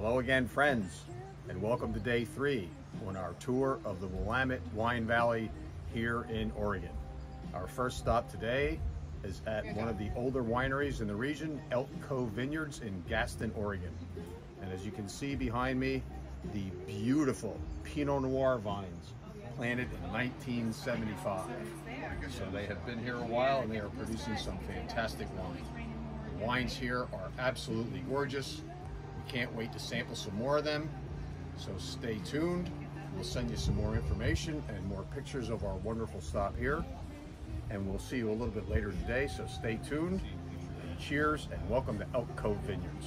Hello again, friends, and welcome to day three on our tour of the Willamette Wine Valley here in Oregon. Our first stop today is at one of the older wineries in the region, Elk Cove Vineyards in Gaston, Oregon. And as you can see behind me, the beautiful Pinot Noir vines planted in 1975. So they have been here a while and they are producing some fantastic wine. The wines here are absolutely gorgeous. Can't wait to sample some more of them. So stay tuned. We'll send you some more information and more pictures of our wonderful stop here. And we'll see you a little bit later today, so stay tuned. Cheers and welcome to Elk Cove Vineyards.